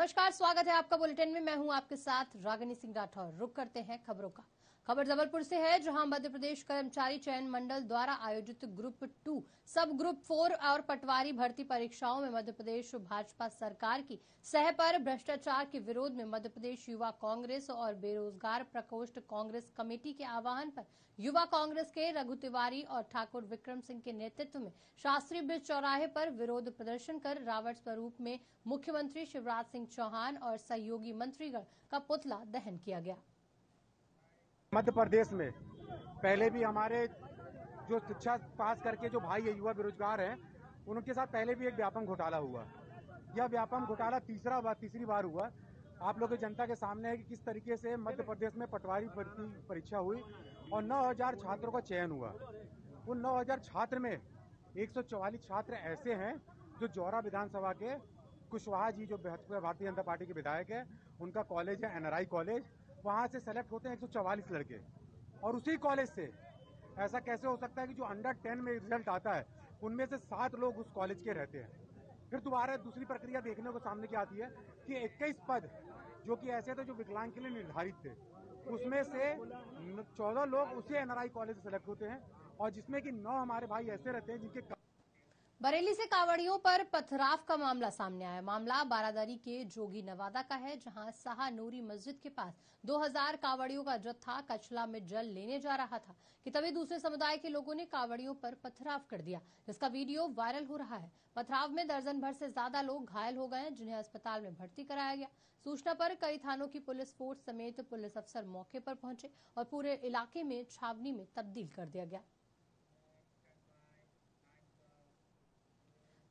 नमस्कार, स्वागत है आपका बुलेटिन में। मैं हूँ आपके साथ रागिनी सिंह राठौर। रुक करते हैं खबरों का। खबर जबलपुर से है, जहाँ मध्य प्रदेश कर्मचारी चयन मंडल द्वारा आयोजित ग्रुप टू, सब ग्रुप फोर और पटवारी भर्ती परीक्षाओं में मध्य प्रदेश भाजपा सरकार की सह पर भ्रष्टाचार के विरोध में मध्य प्रदेश युवा कांग्रेस और बेरोजगार प्रकोष्ठ कांग्रेस कमेटी के आह्वान पर युवा कांग्रेस के रघु तिवारी और ठाकुर विक्रम सिंह के नेतृत्व में शास्त्री ब्रिज चौराहे पर विरोध प्रदर्शन कर रावट स्वरूप में मुख्यमंत्री शिवराज सिंह चौहान और सहयोगी मंत्रीगण का पुतला दहन किया गया। मध्य प्रदेश में। पहले भी हमारे जो शिक्षा पास करके जो भाई है, युवा बेरोजगार हैं, उनके साथ पहले भी एक व्यापम घोटाला हुआ। यह व्यापम घोटाला तीसरा बार, तीसरी बार हुआ। आप लोग जनता के सामने है कि किस तरीके से मध्य प्रदेश में पटवारी परीक्षा हुई और 9000 छात्रों का चयन हुआ। उन 9000 छात्र में 144 छात्र ऐसे हैं जो जौरा विधानसभा के कुशवाहा जी, जो भारतीय जनता पार्टी के विधायक है, उनका कॉलेज है एनआरआई कॉलेज। वहाँ से सेलेक्ट होते हैं एक लड़के। और उसी कॉलेज से, ऐसा कैसे हो सकता है कि जो अंडर टेन में रिज़ल्ट आता है, उनमें से सात लोग उस कॉलेज के रहते हैं। फिर दोबारा दूसरी प्रक्रिया देखने को सामने की आती है कि 21 पद, जो कि ऐसे थे जो विकलांग के लिए निर्धारित थे, उसमें से 14 लोग उसी एनआरआई कॉलेज से सेलेक्ट होते हैं। और जिसमें कि नौ हमारे भाई ऐसे रहते हैं जिनके बरेली से कावड़ियों पर पथराव का मामला सामने आया। मामला बारादरी के जोगी नवादा का है, जहाँ साहा नूरी मस्जिद के पास 2000 कावड़ियों का जत्था कचला में जल लेने जा रहा था कि तभी दूसरे समुदाय के लोगों ने कावड़ियों पर पथराव कर दिया। जिसका वीडियो वायरल हो रहा है। पथराव में दर्जन भर से ज़्यादा लोग घायल हो गए जिन्हें अस्पताल में भर्ती कराया गया। सूचना पर कई थानों की पुलिस फोर्स समेत पुलिस अफसर मौके पर पहुँचे और पूरे इलाके में छावनी में तब्दील कर दिया गया।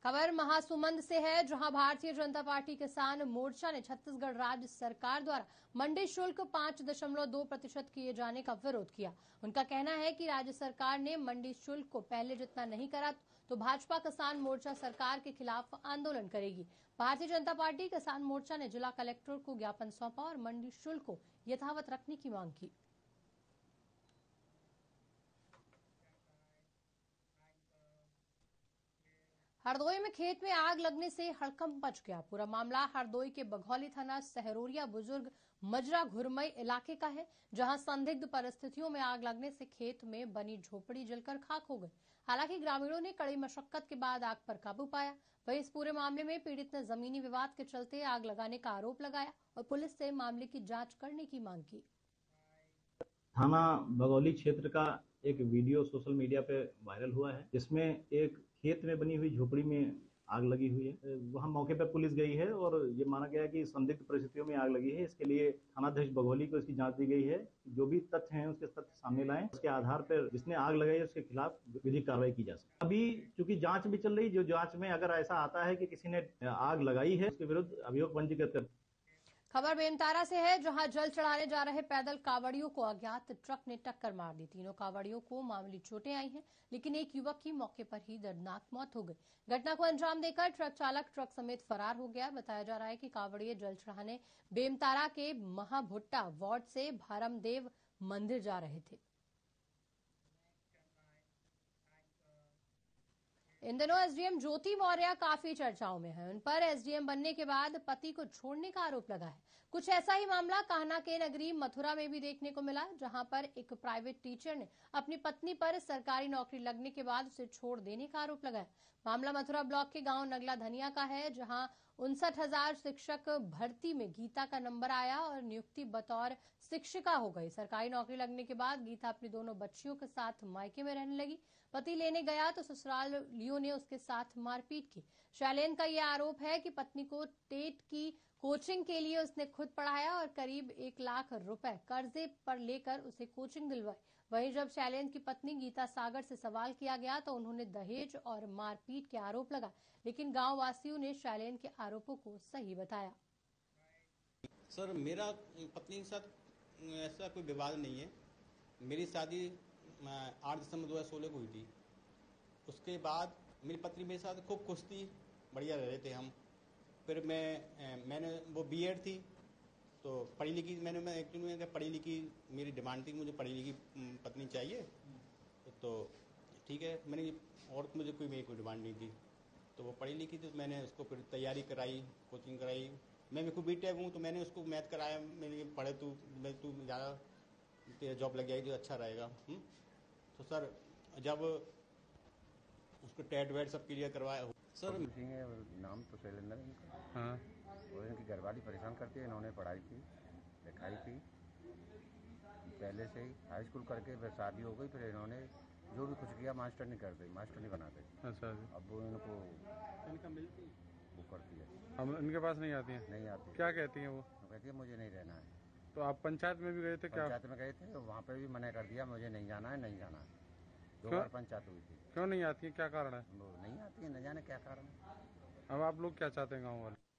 खबर महासुमंद से है, जहाँ भारतीय जनता पार्टी किसान मोर्चा ने छत्तीसगढ़ राज्य सरकार द्वारा मंडी शुल्क पाँच दशमलव दो प्रतिशत किए जाने का विरोध किया। उनका कहना है कि राज्य सरकार ने मंडी शुल्क को पहले जितना नहीं करा तो भाजपा किसान मोर्चा सरकार के खिलाफ आंदोलन करेगी। भारतीय जनता पार्टी किसान मोर्चा ने जिला कलेक्टर को ज्ञापन सौंपा और मंडी शुल्क को यथावत रखने की मांग की। हरदोई में खेत में आग लगने से हड़कंप मच गया। पूरा मामला हरदोई के बघौली थाना सहरोरिया बुज़ुर्ग मजरा घुरमई इलाके का है, जहाँ संदिग्ध परिस्थितियों में आग लगने से खेत में बनी झोपड़ी जलकर खाक हो गई। हालाँकि ग्रामीणों ने कड़ी मशक्कत के बाद आग पर काबू पाया। वहीं इस पूरे मामले में पीड़ित ने जमीनी विवाद के चलते आग लगाने का आरोप लगाया और पुलिस से मामले की जाँच करने की मांग की। थाना बगौली क्षेत्र का एक वीडियो सोशल मीडिया पे वायरल हुआ है। जिसमें एक खेत में बनी हुई झोपड़ी में आग लगी हुई है। वहाँ मौके पर पुलिस गई है और ये माना गया कि संदिग्ध परिस्थितियों में आग लगी है। इसके लिए थानाध्यक्ष बघोली को इसकी जाँच दी गई है जो भी तथ्य हैं, उसके तथ्य सामने लाएँ। उसके आधार पर जिसने आग लगाई है, उसके खिलाफ विधिक कार्रवाई की जा सकती अभी चूँकि जाँच भी चल रही, जो जाँच में अगर ऐसा आता है कि किसी ने आग लगाई है, उसके विरुद्ध अभियोग पंजीकृत कर खबर बेमतारा से है, जहाँ जल चढ़ाने जा रहे पैदल कावड़ियों को अज्ञात ट्रक ने टक्कर मार दी। तीनों कावड़ियों को मामूली चोटें आई हैं, लेकिन एक युवक की मौके पर ही दर्दनाक मौत हो गई। घटना को अंजाम देकर ट्रक चालक ट्रक समेत फरार हो गया। बताया जा रहा है कि कावड़िए जल चढ़ाने बेमतारा के महाभुट्टा वार्ड से भारमदेव मंदिर जा रहे थे। इन दिनों एसडीएम ज्योति मौर्य काफ़ी चर्चाओं में है। उन पर एसडीएम बनने के बाद पति को छोड़ने का आरोप लगा है। कुछ ऐसा ही मामला कहना के नगरी मथुरा में भी देखने को मिला, जहाँ पर एक प्राइवेट टीचर ने अपनी पत्नी पर सरकारी नौकरी लगने के बाद उसे छोड़ देने का आरोप लगाया। मामला मथुरा ब्लॉक के गाँव नगला धनिया का है, जहाँ उनसठ हज़ार शिक्षक भर्ती में गीता का नंबर आया और नियुक्ति बतौर शिक्षिका हो गई। सरकारी नौकरी लगने के बाद गीता अपनी दोनों बच्चियों के साथ मायके में रहने लगी। पति लेने गया तो ससुराल लियो ने उसके साथ मारपीट की। शैलेन का यह आरोप है कि पत्नी को टेट की कोचिंग के लिए उसने खुद पढ़ाया और करीब एक लाख रुपए कर्जे पर लेकर उसे कोचिंग दिलवाई। वहीं जब शैलेन की पत्नी गीता सागर से सवाल किया गया तो उन्होंने दहेज और मारपीट के आरोप लगा लेकिन गाँव वासियों ने शैलेन के आरोपों को सही बताया। सर, मेरा पत्नी के साथ ऐसा कोई विवाद नहीं है। मेरी शादी आठ दिसंबर दो हज़ार सोलह को हुई थी। उसके बाद मेरी पत्नी मेरे साथ खूब खुश थी, बढ़िया रह रहे थे हम। फिर मैं मैंने, वो बीएड थी तो पढ़ी लिखी, मैंने, मैं एक्चुअली में पढ़ी लिखी, मेरी डिमांड थी मुझे पढ़ी लिखी पत्नी चाहिए। तो ठीक है, मैंने और मुझे कोई, मेरी कोई डिमांड नहीं थी। तो वो पढ़ी लिखी थी तो मैंने उसको फिर तैयारी कराई, कोचिंग कराई मैं मेरे को बी टेक हूँ तो मैंने उसको मैथ कराया मैंने पढ़े तू मैं तू ज़्यादा तेरा जॉब लग जाएगी तो अच्छा रहेगा हुँ? तो सर जब उसको टेट वेट सब क्लियर करवाया सर है नाम तो शैलेंद्र है। हाँ। वो इनकी घरवाली परेशान करती है इन्होंने पढ़ाई की लिखाई की। पहले से ही हाई स्कूल करके फिर शादी हो गई फिर इन्होंने जो भी कुछ किया मास्टर नहीं कर दी मास्टर नहीं बना दी अच्छा अब इनको इनका मिलती वो करती है। हम इनके पास नहीं आती हैं? नहीं आती। क्या कहती हैं वो? वो कहती है मुझे नहीं रहना है। तो आप पंचायत में भी गए थे क्या? पंचायत में गए थे वहाँ पे भी मना कर दिया मुझे नहीं जाना है नहीं जाना है। दो? बार पंचायत हुई थी। क्यों नहीं आती है? क्या कारण है? वो नहीं आती है न जाने क्या कारण है। अब आप लोग क्या चाहते हैं गाँव वाले?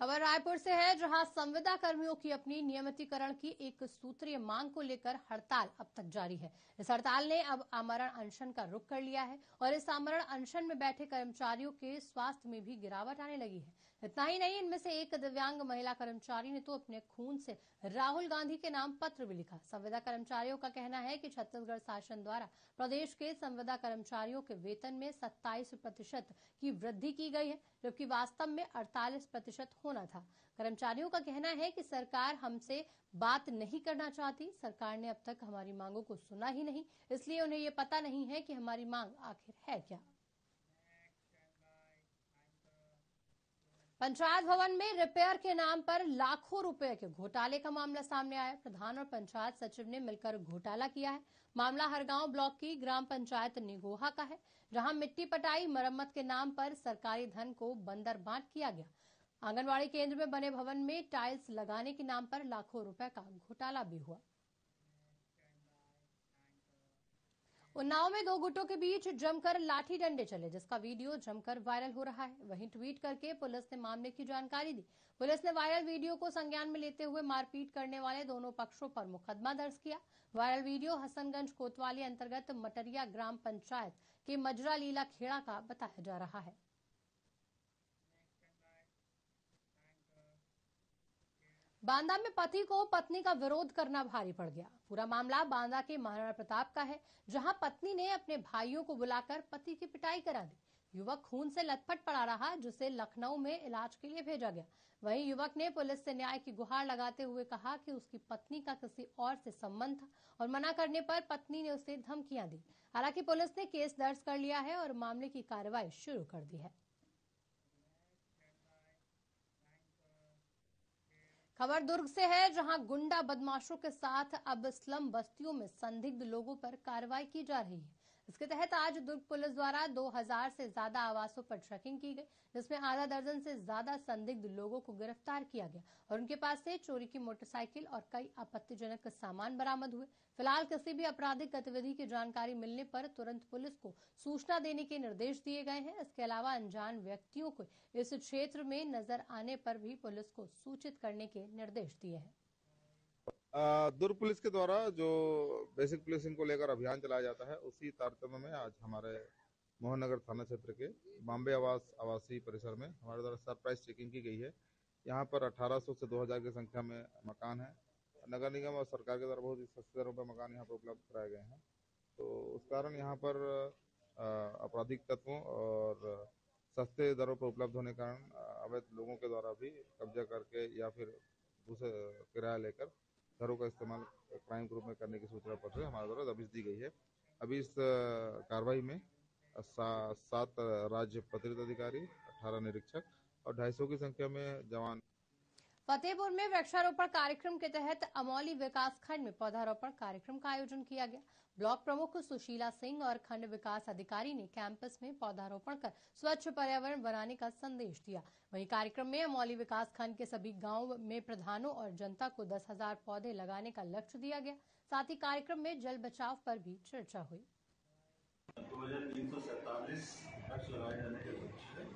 खबर रायपुर से है, जहाँ संविदा कर्मियों की अपनी नियमितीकरण की एक सूत्रीय मांग को लेकर हड़ताल अब तक जारी है। इस हड़ताल ने अब आमरण अनशन का रुख कर लिया है और इस आमरण अनशन में बैठे कर्मचारियों के स्वास्थ्य में भी गिरावट आने लगी है। इतना ही नहीं, इनमें से एक दिव्यांग महिला कर्मचारी ने तो अपने खून से राहुल गांधी के नाम पत्र भी लिखा। संविदा कर्मचारियों का कहना है कि छत्तीसगढ़ शासन द्वारा प्रदेश के संविदा कर्मचारियों के वेतन में 27 प्रतिशत की वृद्धि की गई है, जबकि वास्तव में 48 प्रतिशत होना था। कर्मचारियों का कहना है कि सरकार हमसे बात नहीं करना चाहती। सरकार ने अब तक हमारी मांगों को सुना ही नहीं, इसलिए उन्हें ये पता नहीं है कि हमारी मांग आखिर है क्या। पंचायत भवन में रिपेयर के नाम पर लाखों रुपए के घोटाले का मामला सामने आया। प्रधान और पंचायत सचिव ने मिलकर घोटाला किया है। मामला हरगांव ब्लॉक की ग्राम पंचायत निगोहा का है, जहाँ मिट्टी पटाई मरम्मत के नाम पर सरकारी धन को बंदर बांट किया गया। आंगनवाड़ी केंद्र में बने भवन में टाइल्स लगाने के नाम पर लाखों रुपए का घोटाला भी हुआ। उन्नाव में दो गुटों के बीच जमकर लाठी डंडे चले, जिसका वीडियो जमकर वायरल हो रहा है। वहीं ट्वीट करके पुलिस ने मामले की जानकारी दी। पुलिस ने वायरल वीडियो को संज्ञान में लेते हुए मारपीट करने वाले दोनों पक्षों पर मुकदमा दर्ज किया। वायरल वीडियो हसनगंज कोतवाली अंतर्गत मटरिया ग्राम पंचायत के मजरा लीला खेड़ा का बताया जा रहा है। बांदा में पति को पत्नी का विरोध करना भारी पड़ गया। पूरा मामला बांदा के महाराणा प्रताप का है, जहाँ पत्नी ने अपने भाइयों को बुलाकर पति की पिटाई करा दी। युवक खून से लथपथ पड़ा रहा, जिसे लखनऊ में इलाज के लिए भेजा गया। वहीं युवक ने पुलिस से न्याय की गुहार लगाते हुए कहा कि उसकी पत्नी का किसी और से संबंध था और मना करने पर पत्नी ने उसे धमकियाँ दी। हालाँकि पुलिस ने केस दर्ज कर लिया है और मामले की कार्रवाई शुरू कर दी है। खबर दुर्ग से है, जहाँ गुंडा बदमाशों के साथ अब स्लम बस्तियों में संदिग्ध लोगों पर कार्रवाई की जा रही है। इसके तहत आज दुर्ग पुलिस द्वारा 2000 से ज़्यादा आवासों पर ट्रैकिंग की गई, जिसमें आधा दर्जन से ज़्यादा संदिग्ध लोगों को गिरफ़्तार किया गया और उनके पास से चोरी की मोटरसाइकिल और कई आपत्तिजनक सामान बरामद हुए। फ़िलहाल किसी भी आपराधिक गतिविधि की जानकारी मिलने पर तुरंत पुलिस को सूचना देने के निर्देश दिए गए हैं। इसके अलावा अनजान व्यक्तियों को इस क्षेत्र में नज़र आने पर भी पुलिस को सूचित करने के निर्देश दिए हैं। दुर्ग पुलिस के द्वारा जो बेसिक पुलिसिंग को लेकर अभियान चलाया जाता है, उसी तारतम्य में आज हमारे मोहननगर थाना क्षेत्र के बॉम्बे आवास, आवासीय परिसर में हमारे द्वारा सरप्राइज़ चेकिंग की गई है। यहाँ पर 1800 से 2000 की संख्या में मकान है। नगर निगम और सरकार के द्वारा बहुत ही सस्ते दरों पर मकान यहाँ पर उपलब्ध कराए गए हैं। तो उस कारण यहाँ पर आपराधिक तत्वों और सस्ते दरों पर उपलब्ध होने के कारण, अवैध लोगों के द्वारा भी कब्जा करके या फिर दूसरे किराया लेकर घरों का इस्तेमाल क्राइम ग्रुप में करने की सूचना पत्र हमारे द्वारा दबिश दी गई है। अभी इस कार्रवाई में सा, सात राज्य पत्रित अधिकारी अठारह निरीक्षक और ढाई की संख्या में जवान फतेहपुर में वृक्षारोपण कार्यक्रम के तहत अमौली विकास खंड में पौधारोपण कार्यक्रम का आयोजन किया गया। ब्लॉक प्रमुख सुशीला सिंह और खंड विकास अधिकारी ने कैंपस में पौधारोपण कर स्वच्छ पर्यावरण बनाने का संदेश दिया। वहीं कार्यक्रम में अमौली विकास खंड के सभी गाँव में प्रधानों और जनता को दस हज़ार पौधे लगाने का लक्ष्य दिया गया। साथ ही कार्यक्रम में जल बचाव पर भी चर्चा हुई। दो हज़ार तीन सौ सैतालीस वृक्ष लगाए जाने के लक्ष्य है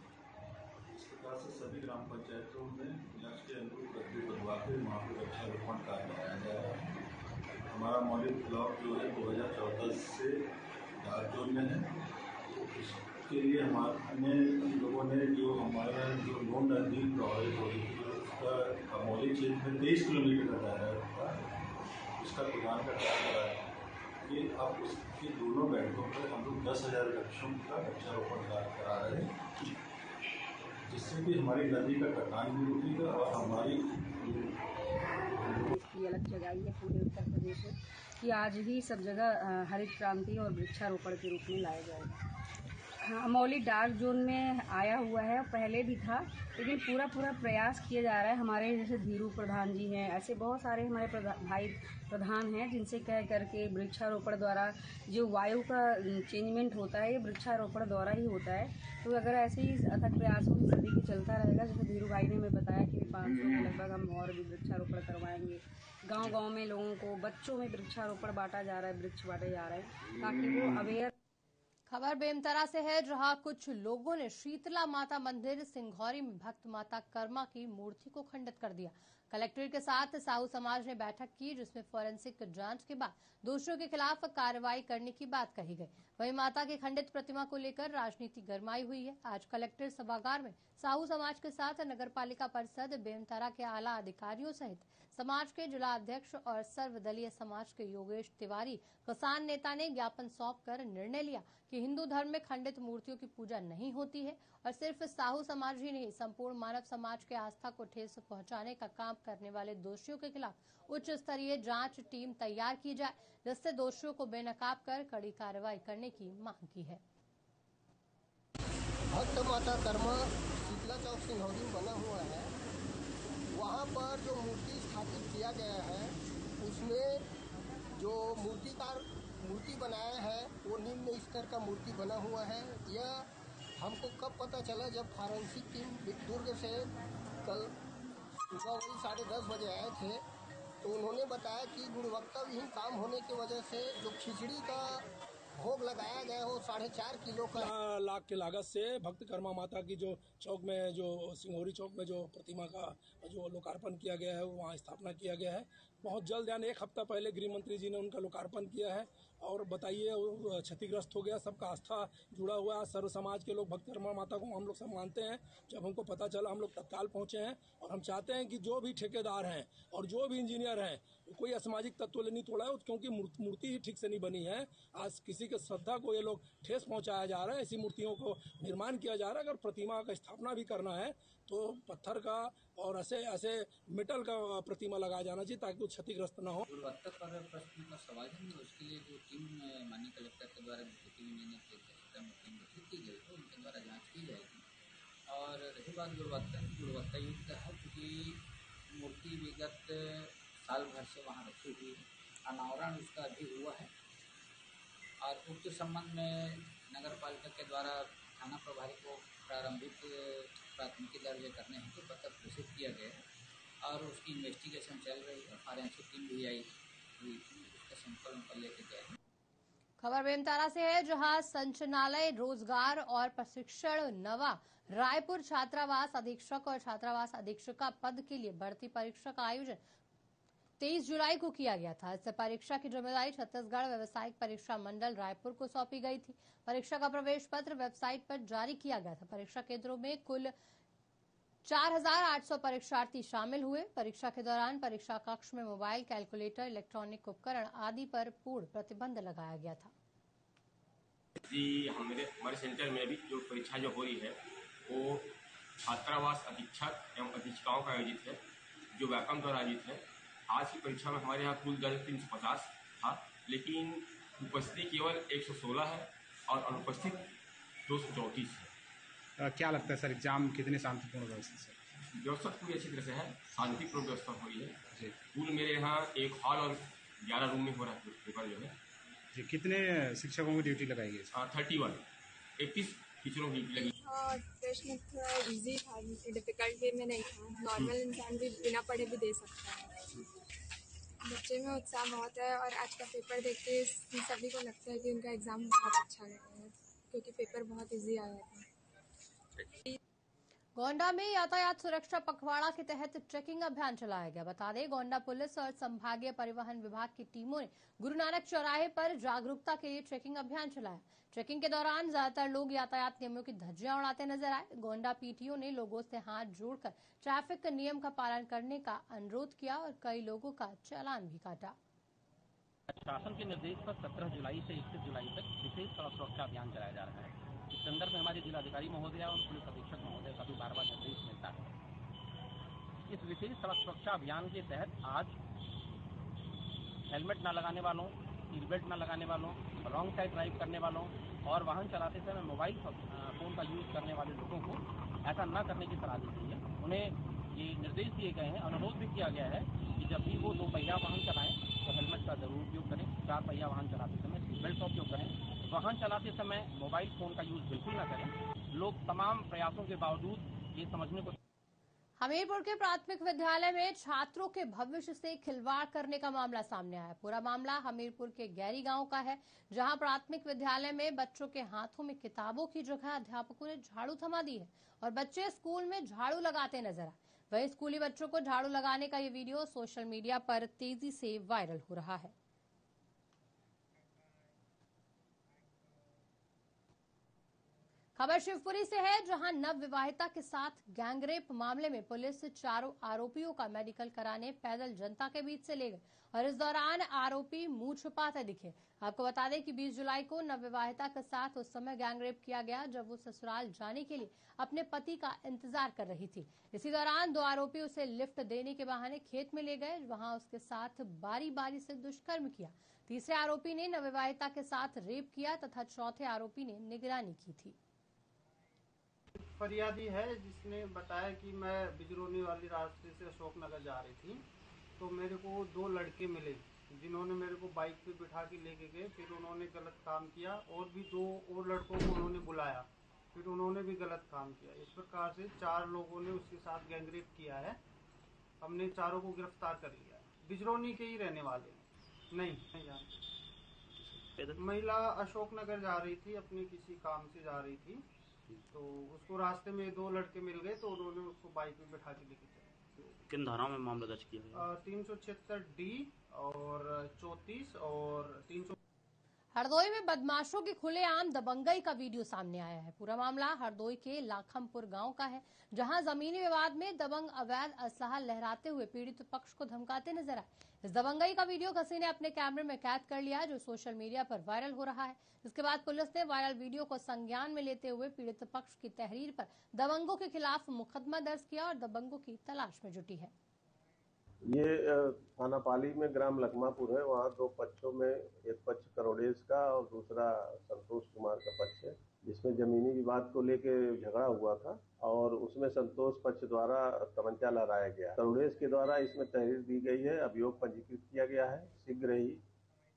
इस प्रकार से सभी ग्राम पंचायतों में लक्ष्य के अनुरूप गद्दे बनवा के वहाँ पर वृक्षारोपण कार्य कराया जा रहा है। हमारा मौलिक ब्लॉक जो है दो हज़ार चौदह से डार्क जोन में है। इसके लिए हमारे लोगों ने जो हमारा जो लोन नदी प्रभावित हो रही थी, उसका अमौली क्षेत्र में तेईस किलोमीटर का दायरा था। उसका प्रदान का कार्य कराया कि अब उसके दोनों बैंकों पर हम लोग दस हज़ार वृक्षों का वृक्षारोपण करा रहे हैं। जिससे कि हमारी नदी का कटान भी रुकेगा और हमारी अलग जगाई है पूरे उत्तर प्रदेश में कि आज ही सब जगह हरित क्रांति और वृक्षारोपण के रूप में लाया जाएगा हाँ मौली डार्क जोन में आया हुआ है पहले भी था लेकिन पूरा पूरा प्रयास किया जा रहा है हमारे जैसे धीरू प्रधान जी हैं ऐसे बहुत सारे हमारे प्रधा, भाई प्रधान हैं जिनसे कह करके वृक्षारोपण द्वारा जो वायु का चेंजमेंट होता है ये वृक्षारोपण द्वारा ही होता है। तो अगर ऐसे ही अथक प्रयासों से सभी को चलता रहेगा जैसे धीरू भाई ने हमें बताया कि पाँच सौ लगभग हम और भी वृक्षारोपण करवाएँगे। गाँव गाँव में लोगों को बच्चों में वृक्षारोपण बांटा जा रहा है वृक्ष बांटे जा रहे हैं ताकि वो अवेयर खबर बेमतरा से है, जहाँ कुछ लोगों ने शीतला माता मंदिर सिंघौरी में भक्त माता कर्मा की मूर्ति को खंडित कर दिया। कलेक्ट्रेट के साथ साहू समाज ने बैठक की, जिसमें फोरेंसिक जाँच के बाद दोषियों के खिलाफ कार्रवाई करने की बात कही गई। वहीं माता की खंडित प्रतिमा को लेकर राजनीति गरमाई हुई है। आज कलेक्ट्रेट सभागार में साहू समाज के साथ नगर पालिका परिषद, बेमतरा के आला अधिकारियों सहित समाज के जिला अध्यक्ष और सर्वदलीय समाज के योगेश तिवारी, किसान नेता ने ज्ञापन सौंप कर निर्णय लिया कि हिंदू धर्म में खंडित मूर्तियों की पूजा नहीं होती है और सिर्फ़ साहू समाज ही नहीं, संपूर्ण मानव समाज के आस्था को ठेस पहुँचाने का काम करने वाले दोषियों के खिलाफ उच्च स्तरीय जाँच टीम तैयार की जाए, जिससे दोषियों को बेनकाब कर कड़ी कार्रवाई करने की मांग की है। भक्त माता कर्मा, शीतला चौक सिंहौरी में बना हुआ है। वहाँ पर जो मूर्ति स्थापित किया गया है, उसमें जो मूर्तिकार, मूर्ति बनाया है, वो निम्न स्तर का मूर्ति बना हुआ है। यह हमको कब पता चला जब फॉरेंसिक टीम दुर्ग से कल सुबह वही साढ़े दस बजे आए थे तो उन्होंने बताया कि गुणवत्ताविहीन काम होने की वजह से जो खिचड़ी का भोग लगाया गया है, वो साढ़े चार किलो का लाख की लागत से भक्त कर्मा माता की जो चौक में, जो सिंगोरी चौक में जो प्रतिमा का जो लोकार्पण किया गया है वहाँ स्थापना किया गया है। बहुत जल्द, यानी एक हफ़्ता पहले गृह मंत्री जी ने उनका लोकार्पण किया है। और बताइए क्षतिग्रस्त हो गया, सबका आस्था जुड़ा हुआ है। सर्व समाज के लोग भक्त माता को हम लोग सब मानते हैं। जब हमको पता चला, हम लोग तत्काल पहुँचे हैं और हम चाहते हैं कि जो भी ठेकेदार हैं और जो भी इंजीनियर हैं, कोई असामाजिक तत्व नहीं तोड़ा है, क्योंकि मूर्ति ही ठीक से नहीं बनी है। आज किसी के श्रद्धा को ये लोग ठेस पहुँचाया जा रहा है, ऐसी मूर्तियों को निर्माण किया जा रहा है। अगर प्रतिमा का स्थापना भी करना है तो पत्थर का और ऐसे ऐसे मेटल का प्रतिमा लगाया जाना चाहिए ताकि वो क्षतिग्रस्त ना हो। गुणवत्ता पर प्रश्न का सवाल है, उसके लिए जो टीम, माननीय कलेक्टर के द्वारा उनके द्वारा जाँच की जाएगी। और रही बात गुणवत्ता गुणवत्ता युक्त है, क्योंकि मूर्ति विगत साल भर से वहाँ रखी हुई है, अनावरण उसका अभी हुआ है। और उक्त संबंध में नगर पालिका के द्वारा थाना प्रभारी को प्रारंभिक प्राथमिकी दर्ज करने हेतु पत्र प्रेषित किया गया है। और उसकी इन्वेस्टिगेशन चल रही है फॉरेंसिक टीम भी आई हुई थी, उसका सैंपल पर लेके गए खबर बेमतारा से है, जहाँ संचालय रोज़गार और प्रशिक्षण नवा रायपुर छात्रावास अधीक्षक और छात्रावास अधीक्षका पद के लिए भर्ती परीक्षा का आयोजन 23 जुलाई को किया गया था। इस परीक्षा की ज़िम्मेदारी छत्तीसगढ़ व्यवसायिक परीक्षा मंडल रायपुर को सौंपी गई थी। परीक्षा का प्रवेश पत्र वेबसाइट पर जारी किया गया था। परीक्षा केंद्रों में कुल 4,800 परीक्षार्थी शामिल हुए। परीक्षा के दौरान परीक्षा कक्ष में मोबाइल कैलकुलेटर इलेक्ट्रॉनिक उपकरण आदि पर पूर्ण प्रतिबंध लगाया गया था। हमारे हमारे सेंटर में अभी जो परीक्षा जो हो रही है वो छात्रावास अधीक्षक एवं अधीक्षिकाओं का आयोजित है जो व्यापम द्वारा आयोजित है। आज की परीक्षा में हमारे यहाँ कुल दर्ज तीन सौ पचास था लेकिन उपस्थिति केवल एक सौ सोलह है और अनुपस्थित दो सौ चौंतीस है। क्या लगता है सर एग्ज़ाम कितने शांतिपूर्ण व्यवस्था से व्यवस्था पूरी अच्छी तरह से है शांतिपूर्ण व्यवस्था हो रही है। जी। कुल मेरे यहाँ एक हॉल और ग्यारह रूम में हो रहा है पेपर जो है। जी कितने शिक्षकों की ड्यूटी लगाई गई थर्टी वन। इकतीस टीचरों की ड्यूटी लगी। और प्रश्न थोड़ा इजी था डिफ़िकल्ट वे में नहीं था नॉर्मल इंसान भी बिना पढ़े भी दे सकता है। बच्चे में उत्साह बहुत है और आज का पेपर देख के सभी को लगता है कि उनका एग्ज़ाम बहुत अच्छा गया है, क्योंकि पेपर बहुत ईजी आया था। गोंडा में यातायात सुरक्षा पखवाड़ा के तहत चेकिंग अभियान चलाया गया। बता दें, गोंडा पुलिस और संभागीय परिवहन विभाग की टीमों ने गुरु नानक चौराहे पर जागरूकता के लिए चेकिंग अभियान चलाया। चेकिंग के दौरान ज़्यादातर लोग यातायात नियमों की धज्जियाँ उड़ाते नज़र आए। गोंडा पीटीओ ने लोगों से हाथ जोड़कर ट्रैफ़िक नियम का पालन करने का अनुरोध किया और कई लोगों का चालान भी काटा। शासन के निर्देश पर 17 जुलाई से 31 जुलाई तक विशेष सड़क सुरक्षा अभियान चलाया जा रहा है। इस संदर्भ में हमारे जिलाधिकारी महोदय और पुलिस अधीक्षक महोदय का भी बार बार निर्देश मिलता है। इस विशेष सड़क सुरक्षा अभियान के तहत आज हेलमेट न लगाने वालों सीट बेल्ट न लगाने वालों, रॉन्ग साइड ड्राइव करने वालों और वाहन चलाते समय मोबाइल फ़ोन का यूज़ करने वाले लोगों को ऐसा न करने की सलाह दी गई है। उन्हें ये निर्देश दिए गए हैं, अनुरोध भी किया गया है कि जब भी वो दो पहिया वाहन चलाएँ तो हेलमेट का ज़रूर उपयोग करें, चार पहिया वाहन चलाते समय सीट बेल्ट का उपयोग करें। वाहन चलाते समय मोबाइल फ़ोन का यूज़ बिल्कुल न करें। लोग तमाम प्रयासों के बावजूद ये समझने को हमीरपुर के प्राथमिक विद्यालय में छात्रों के भविष्य से खिलवाड़ करने का मामला सामने आया। पूरा मामला हमीरपुर के गैरी गाँव का है, जहाँ प्राथमिक विद्यालय में बच्चों के हाथों में किताबों की जगह अध्यापकों ने झाड़ू थमा दी है और बच्चे स्कूल में झाड़ू लगाते नज़र आए। वहीं स्कूली बच्चों को झाड़ू लगाने का ये वीडियो सोशल मीडिया पर तेज़ी से वायरल हो रहा है। खबर शिवपुरी से है, जहाँ नव विवाहिता के साथ गैंगरेप मामले में पुलिस चारों आरोपियों का मेडिकल कराने पैदल जनता के बीच से ले गए और इस दौरान आरोपी मुँह छुपाते दिखे। आपको बता दें कि 20 जुलाई को नव विवाहिता के साथ उस समय गैंगरेप किया गया, जब वो ससुराल जाने के लिए अपने पति का इंतज़ार कर रही थी। इसी दौरान दो आरोपी उसे लिफ्ट देने के बहाने खेत में ले गए, वहाँ उसके साथ बारी बारी से दुष्कर्म किया। तीसरे आरोपी ने नवविवाहिता के साथ रेप किया तथा चौथे आरोपी ने निगरानी की थी। फरियादी है जिसने बताया कि मैं बिजरोनी वाली रास्ते से अशोक नगर जा रही थी। तो मेरे को दो लड़के मिले जिन्होंने मेरे को बाइक पे बिठा के लेके गए फिर उन्होंने गलत काम किया और भी दो और लड़कों को उन्होंने बुलाया फिर उन्होंने भी गलत काम किया। इस प्रकार से चार लोगों ने उसके साथ गैंगरेप किया है। हमने चारों को गिरफ़्तार कर लिया बिजरोनी के ही रहने वाले नहीं नहीं जानते। महिला अशोक नगर जा रही थी अपने किसी काम से जा रही थी। तो उसको रास्ते में दो लड़के मिल गए तो उन्होंने उसको बाइक में बैठा के लेके चले किन धाराओं में मामला दर्ज किया गया? तीन सौ छिहत्तर डी और चौतीस और तीन सौ हरदोई में बदमाशों की खुलेआम दबंगई का वीडियो सामने आया है। पूरा मामला हरदोई के लाखमपुर गाँव का है, जहाँ जमीनी विवाद में दबंग अवैध असलाह लहराते हुए पीड़ित पक्ष को धमकाते नज़र आए। इस दबंगई का वीडियो किसी ने अपने कैमरे में कैद कर लिया जो सोशल मीडिया पर वायरल हो रहा है। इसके बाद पुलिस ने वायरल वीडियो को संज्ञान में लेते हुए पीड़ित पक्ष की तहरीर पर दबंगों के खिलाफ मुकदमा दर्ज किया और दबंगों की तलाश में जुटी है। ये थाना पाली में ग्राम लखमापुर है। वहाँ दो पक्षों में, एक पक्ष करोड़ेश का और दूसरा संतोष कुमार का पक्ष है, जिसमें जमीनी विवाद को लेके झगड़ा हुआ था और उसमें संतोष पक्ष द्वारा तमंचा लहराया गया। करोड़ेश के द्वारा इसमें तहरीर दी गई है, अभियोग पंजीकृत किया गया है। शीघ्र ही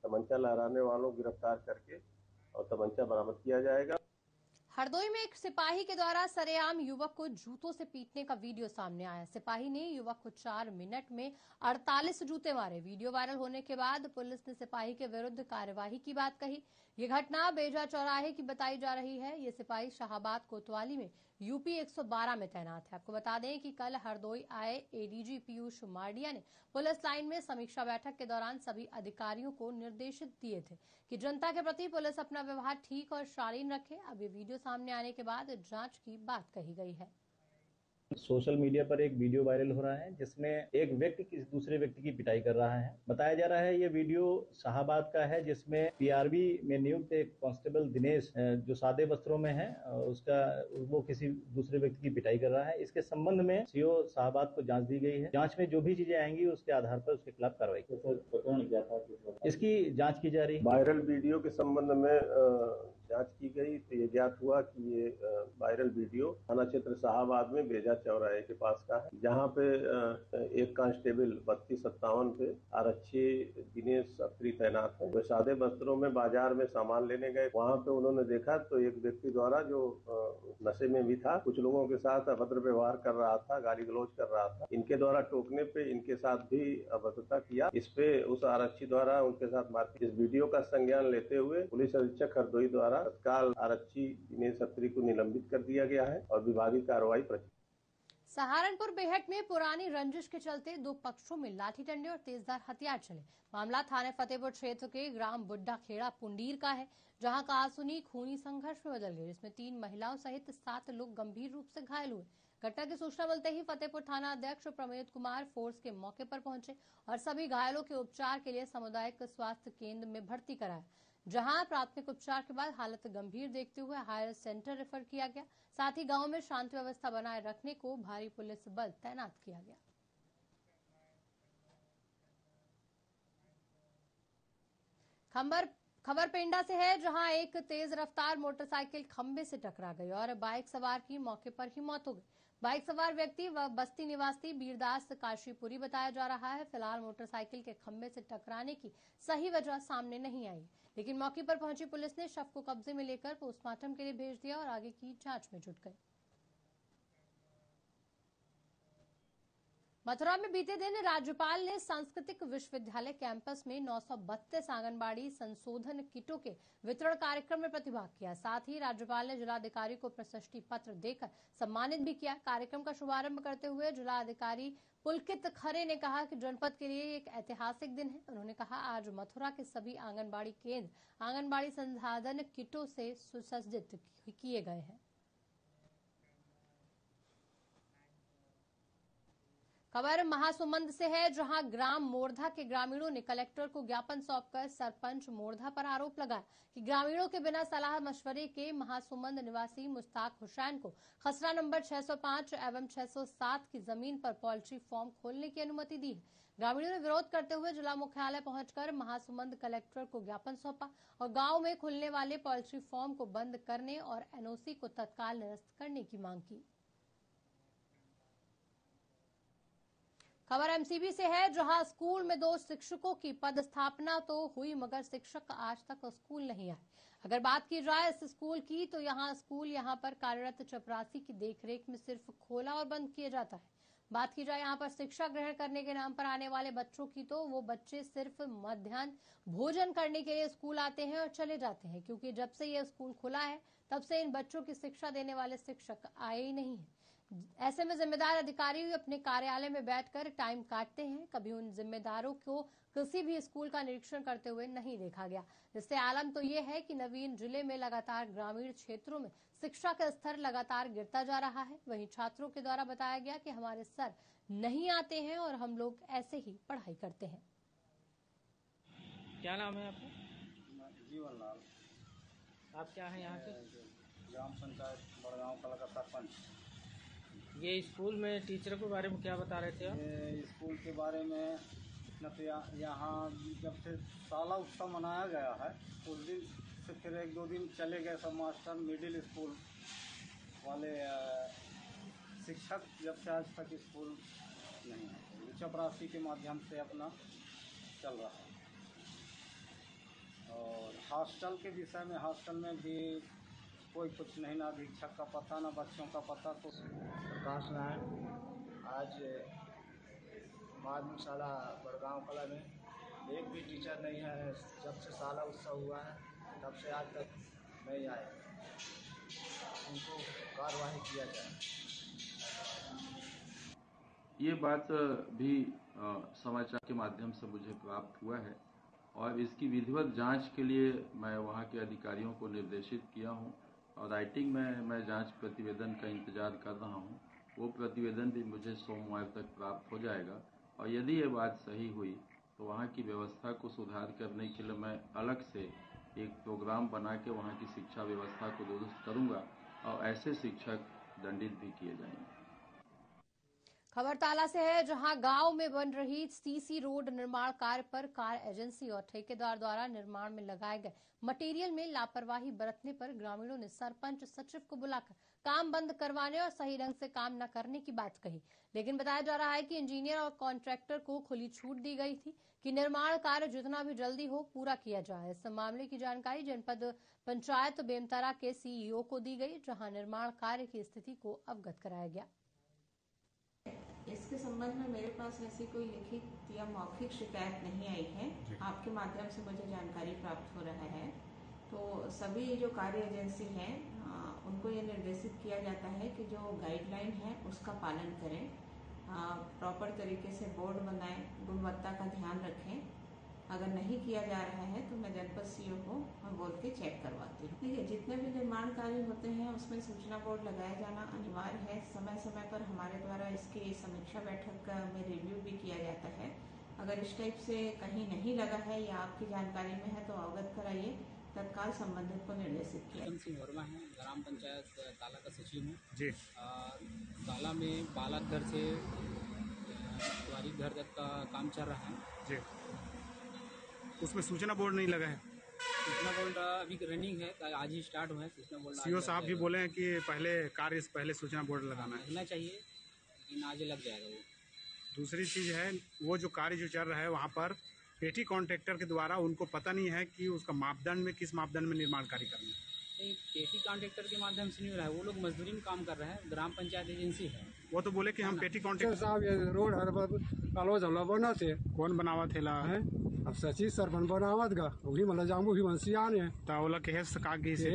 तमंचा लहराने वालों गिरफ़्तार करके और तमंचा बरामद किया जाएगा। हरदोई में एक सिपाही के द्वारा सरेआम युवक को जूतों से पीटने का वीडियो सामने आया। सिपाही ने युवक को चार मिनट में 48 जूते मारे। वीडियो वायरल होने के बाद पुलिस ने सिपाही के विरुद्ध कार्यवाही की बात कही। ये घटना बेजा चौराहे की बताई जा रही है। ये सिपाही शाहबाद कोतवाली में यूपी 112 में तैनात है। आपको बता दें कि कल हरदोई आए एडीजी पीयूष मार्डिया ने पुलिस लाइन में समीक्षा बैठक के दौरान सभी अधिकारियों को निर्देशित दिए थे कि जनता के प्रति पुलिस अपना व्यवहार ठीक और शालीन रखे। अब ये वीडियो सामने आने के बाद जाँच की बात कही गई है। सोशल मीडिया पर एक वीडियो वायरल हो रहा है जिसमें एक व्यक्ति किसी दूसरे व्यक्ति की पिटाई कर रहा है। बताया जा रहा है ये वीडियो शाहबाद का है जिसमें पीआरबी में नियुक्त एक कांस्टेबल दिनेश जो सादे वस्त्रों में है उसका वो किसी दूसरे व्यक्ति की पिटाई कर रहा है। इसके संबंध में सीओ शाहबाद को जाँच दी गई है। जाँच में जो भी चीज़ें आएँगी उसके आधार पर उसके खिलाफ कार्रवाई की इसकी जाँच की जा रही है। वायरल वीडियो के संबंध में जाँच की गई तो ये ज्ञात हुआ कि ये वायरल वीडियो थाना क्षेत्र शाहबाद में बेजा चौराहे के पास का है। जहाँ पे एक कांस्टेबल बत्तीस सत्तावन पे आरक्षी दिनेश अत्री तैनात है। वे सादे वस्त्रों में बाज़ार में सामान लेने गए। वहाँ पे उन्होंने देखा तो एक व्यक्ति द्वारा जो नशे में भी था, कुछ लोगों के साथ अभद्र व्यवहार कर रहा था, गाली गलौज कर रहा था। इनके द्वारा टोकने पे इनके साथ भी अभद्रता किया। इस पे उस आरक्षी द्वारा उनके साथ मारपीट। इस वीडियो का संज्ञान लेते हुए पुलिस अधीक्षक हरदोई द्वारा तत्काल आरक्षी दिनेश अत्री को निलंबित कर दिया गया है और विभागीय कार्रवाई सहारनपुर बेहट में पुरानी रंजिश के चलते दो पक्षों में लाठी डंडे और तेजदार हथियार चले। मामला थाने फतेहपुर क्षेत्र के ग्राम बुड्ढा खेड़ा पुंडीर का है, जहाँ कासुनी खूनी संघर्ष में बदल गए, जिसमें तीन महिलाओं सहित सात लोग गंभीर रूप से घायल हुए। घटना की सूचना मिलते ही फतेहपुर थाना अध्यक्ष प्रमोद कुमार फोर्स के मौके पर पहुँचे और सभी घायलों के उपचार के लिए सामुदायिक स्वास्थ्य केंद्र में भर्ती कराया। जहाँ प्राथमिक उपचार के बाद हालत गंभीर देखते हुए हायर सेंटर रेफर किया गया। साथ ही गाँव में शांति व्यवस्था बनाए रखने को भारी पुलिस बल तैनात किया गया। खंबर खबर पेंडा से है, जहाँ एक तेज रफ्तार मोटरसाइकिल खंबे से टकरा गई और बाइक सवार की मौके पर ही मौत हो गई। बाइक सवार व्यक्ति व बस्ती निवासी बीरदास काशीपुरी बताया जा रहा है। फ़िलहाल मोटरसाइकिल के खंभे से टकराने की सही वजह सामने नहीं आई, लेकिन मौके पर पहुँची पुलिस ने शव को कब्जे में लेकर पोस्टमार्टम के लिए भेज दिया और आगे की जाँच में जुट गई। मथुरा में बीते दिन राज्यपाल ने सांस्कृतिक विश्वविद्यालय कैंपस में नौ सौ बत्तीस आंगनबाड़ी संशोधन किटों के वितरण कार्यक्रम में प्रतिभाग किया। साथ ही राज्यपाल ने जिलाधिकारी को प्रशस्ति पत्र देकर सम्मानित भी किया। कार्यक्रम का शुभारंभ करते हुए जिलाधिकारी पुलकित खरे ने कहा कि जनपद के लिए एक ऐतिहासिक दिन है। उन्होंने कहा, आज मथुरा के सभी आंगनबाड़ी केंद्र आंगनबाड़ी संसाधन किटों से सुसज्जित किए गए हैं। खबर महासुमंद से है, जहाँ ग्राम मोरधा के ग्रामीणों ने कलेक्टर को ज्ञापन सौंपकर सरपंच मोरधा पर आरोप लगाया कि ग्रामीणों के बिना सलाह मशवरे के महासुमंद निवासी मुस्ताक हुसैन को खसरा नंबर 605 एवं 607 की ज़मीन पर पोल्ट्री फार्म खोलने की अनुमति दी है। ग्रामीणों ने विरोध करते हुए जिला मुख्यालय पहुंचकर महासुमंद कलेक्टर को ज्ञापन सौंपा और गाँव में खुलने वाले पोल्ट्री फार्म को बंद करने और एनओसी को तत्काल निरस्त करने की मांग की। खबर एमसीबी से है, जहाँ स्कूल में दो शिक्षकों की पदस्थापना तो हुई, मगर शिक्षक आज तक स्कूल नहीं आए। अगर बात की जाए इस स्कूल की तो यहाँ स्कूल यहाँ पर कार्यरत चपरासी की देखरेख में सिर्फ़ खोला और बंद किया जाता है। बात की जाए यहाँ पर शिक्षा ग्रहण करने के नाम पर आने वाले बच्चों की तो वो बच्चे सिर्फ़ मध्यान्ह भोजन करने के लिए स्कूल आते हैं और चले जाते हैं, क्योंकि जब से ये स्कूल खुला है, तब से इन बच्चों की शिक्षा देने वाले शिक्षक आए ही नहीं है। ऐसे में जिम्मेदार अधिकारी अपने कार्यालय में बैठकर टाइम काटते हैं। कभी उन जिम्मेदारों को किसी भी स्कूल का निरीक्षण करते हुए नहीं देखा गया। जिससे आलम तो ये है कि नवीन ज़िले में लगातार ग्रामीण क्षेत्रों में शिक्षा का स्तर लगातार गिरता जा रहा है। वहीं छात्रों के द्वारा बताया गया कि हमारे सर नहीं आते हैं और हम लोग ऐसे ही पढ़ाई करते हैं। क्या नाम है आपका? जीवन लाल। आप क्या है यहाँ के ग्राम पंचायत बड़गांव कला का सरपंच ये स्कूल में टीचर के बारे में क्या बता रहे थे ये स्कूल के बारे में न तो यहाँ जब से साला उत्सव मनाया गया है, उस दिन से फिर एक दो दिन चले गए सब मास्टर मिडिल स्कूल वाले शिक्षक, जब से आज तक स्कूल नहीं है। चपरासी के माध्यम से अपना चल रहा है। और हॉस्टल के विषय में, हॉस्टल में भी कोई कुछ नहीं ना अधीक्षक का पता ना, बच्चों का पता तो प्रकाश नारायण, आज, माध्यमिक शाला बड़गांव कला में, एक भी टीचर नहीं है, जब से साला उत्सव हुआ है, तब से आज तक नहीं आए। उनको कार्रवाई किया जाए। ये बात भी समाचार के माध्यम से मुझे प्राप्त हुआ है और इसकी विधिवत जाँच के लिए मैं वहाँ के अधिकारियों को निर्देशित किया हूँ। और राइटिंग में मैं जाँच प्रतिवेदन का इंतज़ार कर रहा हूँ। वो प्रतिवेदन भी मुझे सोमवार तक प्राप्त हो जाएगा। और यदि ये बात सही हुई तो वहाँ की व्यवस्था को सुधार करने के लिए मैं अलग से एक प्रोग्राम बना के वहाँ की शिक्षा व्यवस्था को दुरुस्त करूँगा और ऐसे शिक्षक दंडित भी किए जाएँगे। खबर ताला से है, जहाँ गाँव में बन रही सीसी रोड निर्माण कार्य पर कार एजेंसी और ठेकेदार द्वारा निर्माण में लगाए गए मटेरियल में लापरवाही बरतने पर ग्रामीणों ने सरपंच सचिव को बुलाकर काम बंद करवाने और सही ढंग से काम न करने की बात कही। लेकिन बताया जा रहा है कि इंजीनियर और कॉन्ट्रैक्टर को खुली छूट दी गई थी कि निर्माण कार्य जितना भी जल्दी हो, पूरा किया जाए। इस मामले की जानकारी जनपद पंचायत बेमतरा के सीईओ को दी गई, जहाँ निर्माण कार्य की स्थिति को अवगत कराया गया। इसके संबंध में मेरे पास ऐसी कोई लिखित या मौखिक शिकायत नहीं आई है। आपके माध्यम से मुझे जानकारी प्राप्त हो रहा है। तो सभी जो कार्य एजेंसी हैं उनको ये निर्देशित किया जाता है कि जो गाइडलाइन है उसका पालन करें। प्रॉपर तरीके से बोर्ड बनाएँ गुणवत्ता का ध्यान रखें। अगर नहीं किया जा रहा है तो मैं जनपद सीओ को बोल के चेक करवाती हूँ। देखिए जितने भी निर्माण कार्य होते हैं उसमें सूचना बोर्ड लगाया जाना अनिवार्य है। समय समय पर हमारे द्वारा इसकी समीक्षा बैठक में रिव्यू भी किया जाता है। अगर इस टाइप से कहीं नहीं लगा है या आपकी जानकारी में है तो अवगत कराइए। तत्काल संबंधित को निर्देशित किया। सिंह वर्मा है ग्राम पंचायत ताला का सचिव हूँ। जी। ताला में बालक घर से द्वारी घर तक का काम चल रहा है। जी। उसमें सूचना बोर्ड नहीं लगा है। सूचना बोर्ड अभी रनिंग है आज ही स्टार्ट हुआ है सूचना बोर्ड सीओ साहब भी बोले हैं कि पहले कार्य से पहले सूचना बोर्ड लगाना है। लगना चाहिए लेकिन आज लग जाएगा वो। दूसरी चीज़ है वो जो कार्य जो चल रहा है वहाँ पर पेटी कॉन्ट्रैक्टर के द्वारा उनको पता नहीं है कि उसका मापदंड में किस मापदंड में निर्माण कार्य करना है। नहीं पेटी कॉन्ट्रैक्टर के माध्यम से नहीं हो रहा है वो लोग मजदूरी में काम कर रहे हैं ग्राम पंचायत एजेंसी है। वो तो बोले कि हम पेटी कॉन्ट्रैक्टर साहब ये रोड हर बार बना थे। कौन बनावा थे ला है? अब सची सरपंच बनावत गा। वही मतलब जामू ही वंशियान है. तावला के है सका की से?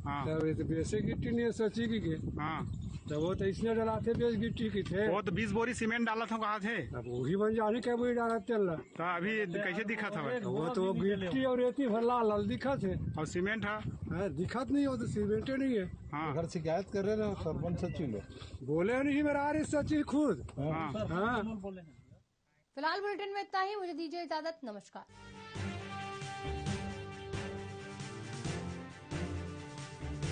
हाँ तब ये तो बेसे गिट्टी नहीं है सची की के हाँ. तो वो तो इसने डला थे बेस गिट्टी की थे. वो तो बीस बोरी सीमेंट डाला था कहा थे अब वही बन जाने के वही डाला तेल तो अभी कैसे दिखा था? वो तो गिट्टी और रेती भर लाल लाल दिखा थे और सीमेंट है? है दिखत नहीं हो तो सीमेंटे नहीं है। हाँ। घर शिकायत कर रहे ना सरपंच सची लोग बोले नहीं मेरा आ रही सची खुद। हाँ। हाँ। फ़िलहाल बुलेटिन में इतना ही। मुझे दीजिए इजाज़त। नमस्कार।